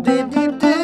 Deep, deep, deep.